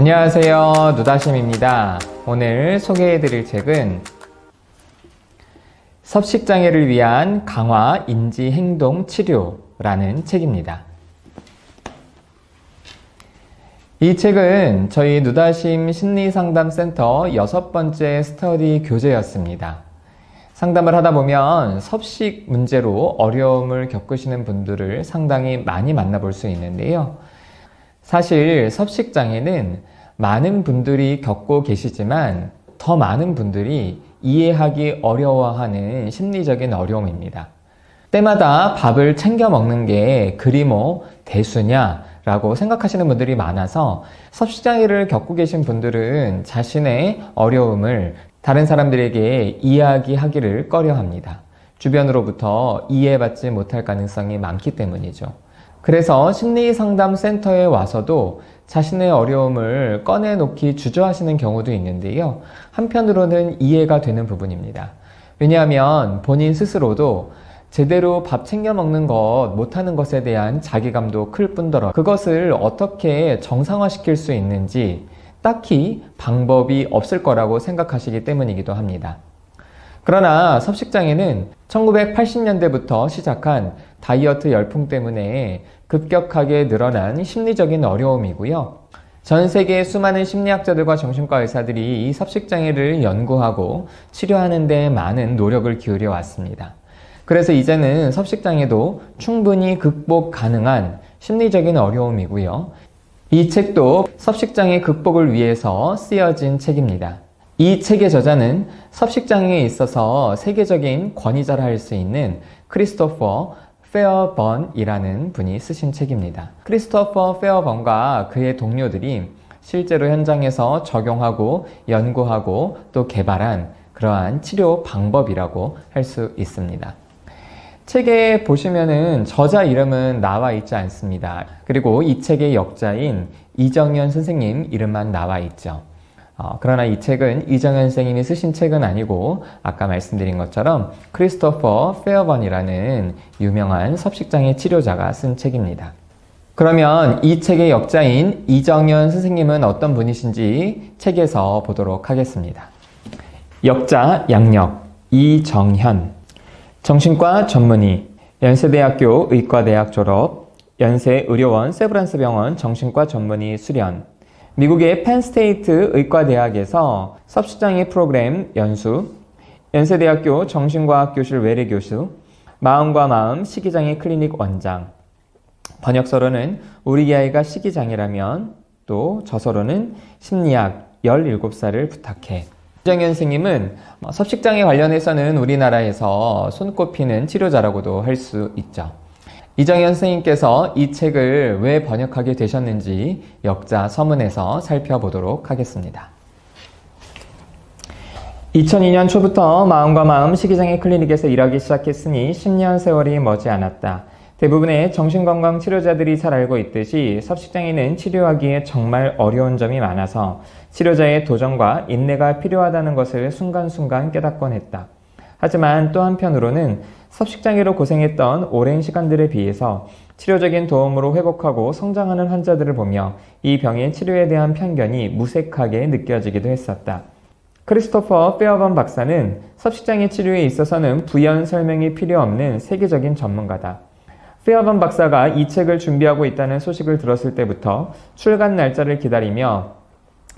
안녕하세요. 누다심입니다. 오늘 소개해드릴 책은 섭식장애를 위한 강화 인지 행동 치료라는 책입니다. 이 책은 저희 누다심 심리상담센터 여섯 번째 스터디 교재였습니다. 상담을 하다 보면 섭식 문제로 어려움을 겪으시는 분들을 상당히 많이 만나볼 수 있는데요. 사실 섭식장애는 많은 분들이 겪고 계시지만 더 많은 분들이 이해하기 어려워하는 심리적인 어려움입니다. 때마다 밥을 챙겨 먹는 게 그리 뭐 대수냐 라고 생각하시는 분들이 많아서 섭식장애를 겪고 계신 분들은 자신의 어려움을 다른 사람들에게 이야기하기를 꺼려 합니다. 주변으로부터 이해받지 못할 가능성이 많기 때문이죠. 그래서 심리상담센터에 와서도 자신의 어려움을 꺼내놓기 주저하시는 경우도 있는데요. 한편으로는 이해가 되는 부분입니다. 왜냐하면 본인 스스로도 제대로 밥 챙겨 먹는 것 못하는 것에 대한 자기감도 클 뿐더러 그것을 어떻게 정상화시킬 수 있는지 딱히 방법이 없을 거라고 생각하시기 때문이기도 합니다. 그러나 섭식장애는 1980년대부터 시작한 다이어트 열풍 때문에 급격하게 늘어난 심리적인 어려움이고요. 전 세계 수많은 심리학자들과 정신과 의사들이 이 섭식장애를 연구하고 치료하는 데 많은 노력을 기울여 왔습니다. 그래서 이제는 섭식장애도 충분히 극복 가능한 심리적인 어려움이고요. 이 책도 섭식장애 극복을 위해서 쓰여진 책입니다. 이 책의 저자는 섭식장애에 있어서 세계적인 권위자라 할 수 있는 크리스토퍼 페어번이라는 분이 쓰신 책입니다. 크리스토퍼 페어번과 그의 동료들이 실제로 현장에서 적용하고 연구하고 또 개발한 그러한 치료 방법이라고 할 수 있습니다. 책에 보시면은 저자 이름은 나와 있지 않습니다. 그리고 이 책의 역자인 이정현 선생님 이름만 나와 있죠. 어, 그러나 이 책은 이정현 선생님이 쓰신 책은 아니고 아까 말씀드린 것처럼 크리스토퍼 페어번이라는 유명한 섭식장애 치료자가 쓴 책입니다. 그러면 이 책의 역자인 이정현 선생님은 어떤 분이신지 책에서 보도록 하겠습니다. 역자 양력 이정현 정신과 전문의, 연세대학교 의과대학 졸업, 연세의료원 세브란스 병원 정신과 전문의 수련, 미국의 펜스테이트 의과대학에서 섭식장애 프로그램 연수, 연세대학교 정신과학 교실 외래 교수, 마음과 마음 시기장애 클리닉 원장, 번역서로는 우리 아이가 시기장애라면 또 저서로는 심리학 17살을 부탁해. 이정현 선생님은 뭐 섭식장애 관련해서는 우리나라에서 손꼽히는 치료자라고도 할 수 있죠. 이정현 선생님께서 이 책을 왜 번역하게 되셨는지 역자 서문에서 살펴보도록 하겠습니다. 2002년 초부터 마음과 마음 시기장애 클리닉에서 일하기 시작했으니 10년 세월이 머지않았다. 대부분의 정신건강 치료자들이 잘 알고 있듯이 섭식장애는 치료하기에 정말 어려운 점이 많아서 치료자의 도전과 인내가 필요하다는 것을 순간순간 깨닫곤 했다. 하지만 또 한편으로는 섭식장애로 고생했던 오랜 시간들에 비해서 치료적인 도움으로 회복하고 성장하는 환자들을 보며 이 병의 치료에 대한 편견이 무색하게 느껴지기도 했었다. 크리스토퍼 페어번 박사는 섭식장애 치료에 있어서는 부연 설명이 필요 없는 세계적인 전문가다. 페어번 박사가 이 책을 준비하고 있다는 소식을 들었을 때부터 출간 날짜를 기다리며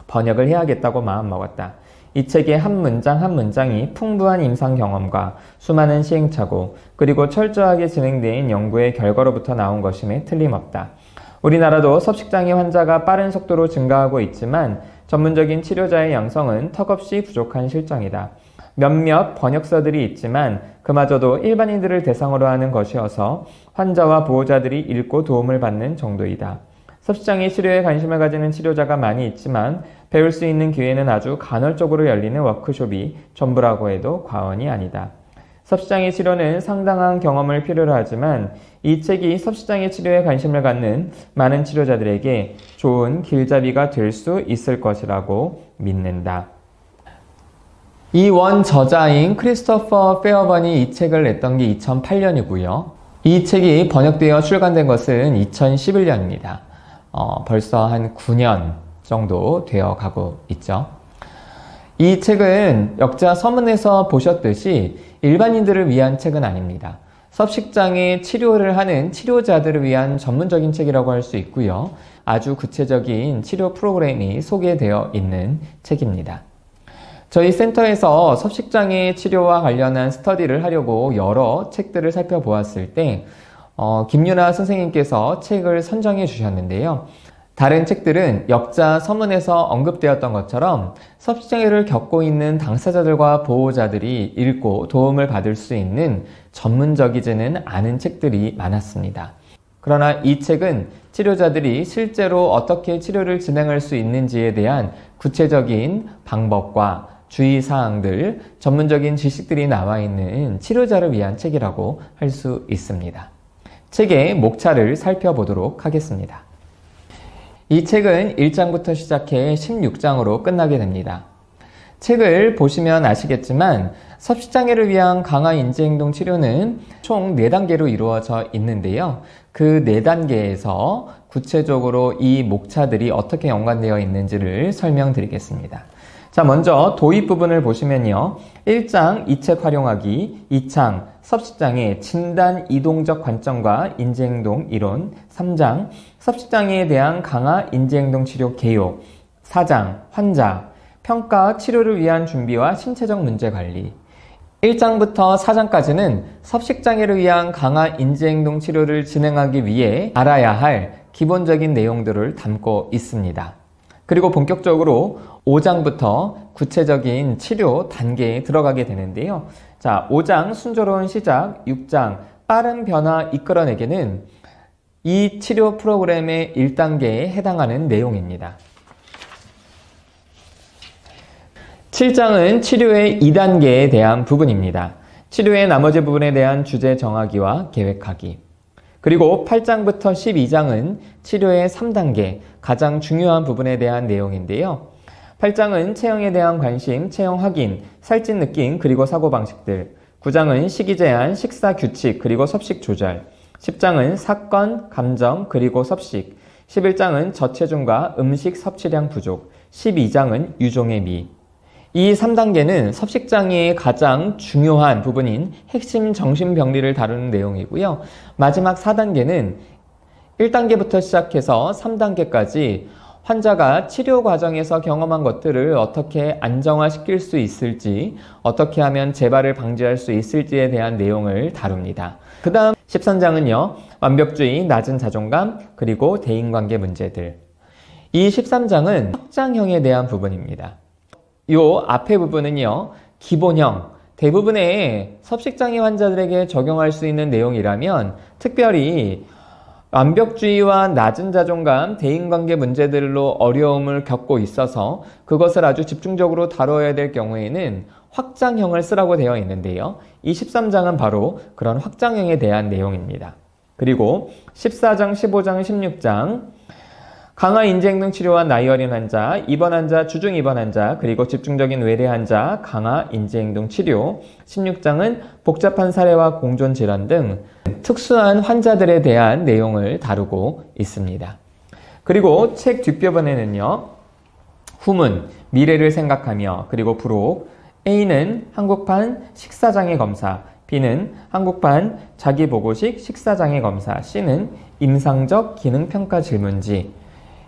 번역을 해야겠다고 마음먹었다. 이 책의 한 문장 한 문장이 풍부한 임상 경험과 수많은 시행착오, 그리고 철저하게 진행된 연구의 결과로부터 나온 것임에 틀림없다. 우리나라도 섭식장애 환자가 빠른 속도로 증가하고 있지만 전문적인 치료자의 양성은 턱없이 부족한 실정이다. 몇몇 번역서들이 있지만 그마저도 일반인들을 대상으로 하는 것이어서 환자와 보호자들이 읽고 도움을 받는 정도이다. 섭식장애 치료에 관심을 가지는 치료자가 많이 있지만 배울 수 있는 기회는 아주 간헐적으로 열리는 워크숍이 전부라고 해도 과언이 아니다. 섭식장애 치료는 상당한 경험을 필요로 하지만 이 책이 섭식장애 치료에 관심을 갖는 많은 치료자들에게 좋은 길잡이가 될 수 있을 것이라고 믿는다. 이 원 저자인 크리스토퍼 페어번이 이 책을 냈던 게 2008년이고요. 이 책이 번역되어 출간된 것은 2011년입니다. 어, 벌써 한 9년쯤 정도 되어 가고 있죠. 이 책은 역자 서문에서 보셨듯이 일반인들을 위한 책은 아닙니다. 섭식장애 치료를 하는 치료자들을 위한 전문적인 책이라고 할 수 있고요. 아주 구체적인 치료 프로그램이 소개되어 있는 책입니다. 저희 센터에서 섭식장애 치료와 관련한 스터디를 하려고 여러 책들을 살펴보았을 때, 어, 김유나 선생님께서 책을 선정해 주셨는데요. 다른 책들은 역자 서문에서 언급되었던 것처럼 섭식장애를 겪고 있는 당사자들과 보호자들이 읽고 도움을 받을 수 있는 전문적이지는 않은 책들이 많았습니다. 그러나 이 책은 치료자들이 실제로 어떻게 치료를 진행할 수 있는지에 대한 구체적인 방법과 주의사항들, 전문적인 지식들이 나와 있는 치료자를 위한 책이라고 할 수 있습니다. 책의 목차를 살펴보도록 하겠습니다. 이 책은 1장부터 시작해 16장으로 끝나게 됩니다. 책을 보시면 아시겠지만 섭식장애를 위한 강화 인지 행동 치료는 총 4단계로 이루어져 있는데요. 그 4단계에서 구체적으로 이 목차들이 어떻게 연관되어 있는지를 설명드리겠습니다. 자, 먼저 도입 부분을 보시면요. 1장 이책 활용하기, 2창 섭식장애 진단 이동적 관점과 인지 행동 이론, 3장 섭식장애에 대한 강화 인지행동 치료 개요, 4장 환자 평가 치료를 위한 준비와 신체적 문제 관리, 1장부터 4장까지는 섭식장애를 위한 강화 인지행동 치료를 진행하기 위해 알아야 할 기본적인 내용들을 담고 있습니다. 그리고 본격적으로 5장부터 구체적인 치료 단계에 들어가게 되는데요. 자, 5장 순조로운 시작, 6장 빠른 변화 이끌어내기는 이 치료 프로그램의 1단계에 해당하는 내용입니다. 7장은 치료의 2단계에 대한 부분입니다. 치료의 나머지 부분에 대한 주제 정하기와 계획하기. 그리고 8장부터 12장은 치료의 3단계, 가장 중요한 부분에 대한 내용인데요. 8장은 체형에 대한 관심, 체형 확인, 살찐 느낌, 그리고 사고방식들. 9장은 식이 제한, 식사 규칙, 그리고 섭식 조절. 10장은 사건, 감정, 그리고 섭식. 11장은 저체중과 음식 섭취량 부족. 12장은 유종의 미. 이 3단계는 섭식장애의 가장 중요한 부분인 핵심 정신병리를 다루는 내용이고요. 마지막 4단계는 1단계부터 시작해서 3단계까지 환자가 치료 과정에서 경험한 것들을 어떻게 안정화시킬 수 있을지, 어떻게 하면 재발을 방지할 수 있을지에 대한 내용을 다룹니다. 그 다음 13장은요, 완벽주의, 낮은 자존감, 그리고 대인관계 문제들. 이 13장은 확장형에 대한 부분입니다. 요 앞에 부분은요, 기본형, 대부분의 섭식장애 환자들에게 적용할 수 있는 내용이라면 특별히 완벽주의와 낮은 자존감, 대인관계 문제들로 어려움을 겪고 있어서 그것을 아주 집중적으로 다뤄야 될 경우에는 확장형을 쓰라고 되어 있는데요. 이 13장은 바로 그런 확장형에 대한 내용입니다. 그리고 14장, 15장, 16장 강화 인지행동 치료와 나이 어린 환자, 입원 환자, 주중 입원 환자, 그리고 집중적인 외래 환자, 강화 인지행동 치료. 16장은 복잡한 사례와 공존 질환 등 특수한 환자들에 대한 내용을 다루고 있습니다. 그리고 책 뒷부분에는요. 후문, 미래를 생각하며, 그리고 부록, A는 한국판 식사장애 검사, B는 한국판 자기보고식 식사장애 검사, C는 임상적 기능평가 질문지,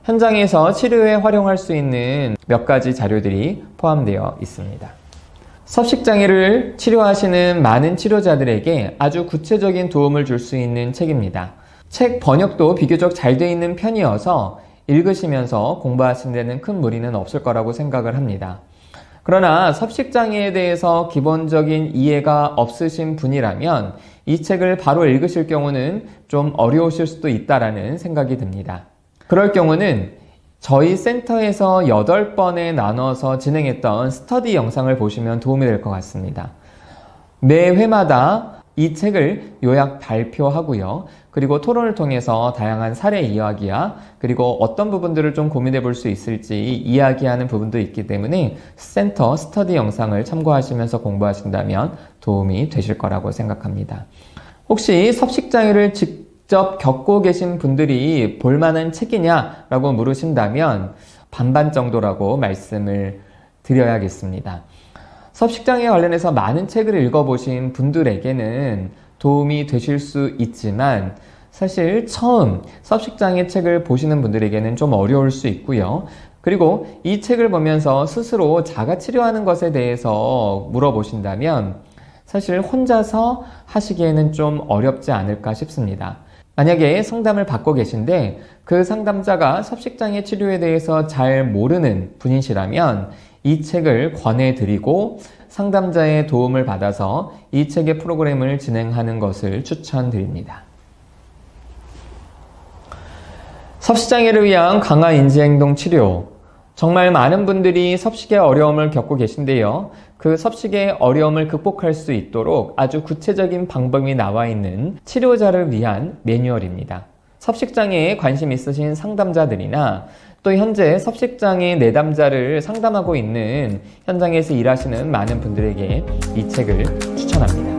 현장에서 치료에 활용할 수 있는 몇 가지 자료들이 포함되어 있습니다. 섭식장애를 치료하시는 많은 치료자들에게 아주 구체적인 도움을 줄 수 있는 책입니다. 책 번역도 비교적 잘 되어 있는 편이어서 읽으시면서 공부하시는 데는 큰 무리는 없을 거라고 생각을 합니다. 그러나 섭식장애에 대해서 기본적인 이해가 없으신 분이라면 이 책을 바로 읽으실 경우는 좀 어려우실 수도 있다라는 생각이 듭니다. 그럴 경우는 저희 센터에서 8번에 나눠서 진행했던 스터디 영상을 보시면 도움이 될 것 같습니다. 매 회마다 이 책을 요약 발표하고요. 그리고 토론을 통해서 다양한 사례 이야기야, 그리고 어떤 부분들을 좀 고민해 볼 수 있을지 이야기하는 부분도 있기 때문에 센터 스터디 영상을 참고하시면서 공부하신다면 도움이 되실 거라고 생각합니다. 혹시 섭식장애를 직 직접 겪고 계신 분들이 볼만한 책이냐라고 물으신다면 반반 정도라고 말씀을 드려야겠습니다. 섭식장애 관련해서 많은 책을 읽어보신 분들에게는 도움이 되실 수 있지만 사실 처음 섭식장애 책을 보시는 분들에게는 좀 어려울 수 있고요. 그리고 이 책을 보면서 스스로 자가 치료하는 것에 대해서 물어보신다면 사실 혼자서 하시기에는 좀 어렵지 않을까 싶습니다. 만약에 상담을 받고 계신데 그 상담자가 섭식장애 치료에 대해서 잘 모르는 분이시라면 이 책을 권해드리고 상담자의 도움을 받아서 이 책의 프로그램을 진행하는 것을 추천드립니다. 섭식장애를 위한 강화 인지행동 치료. 정말 많은 분들이 섭식의 어려움을 겪고 계신데요. 그 섭식의 어려움을 극복할 수 있도록 아주 구체적인 방법이 나와 있는 치료자를 위한 매뉴얼입니다. 섭식장애에 관심 있으신 상담자들이나 또 현재 섭식장애 내담자를 상담하고 있는 현장에서 일하시는 많은 분들에게 이 책을 추천합니다.